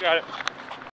Got it.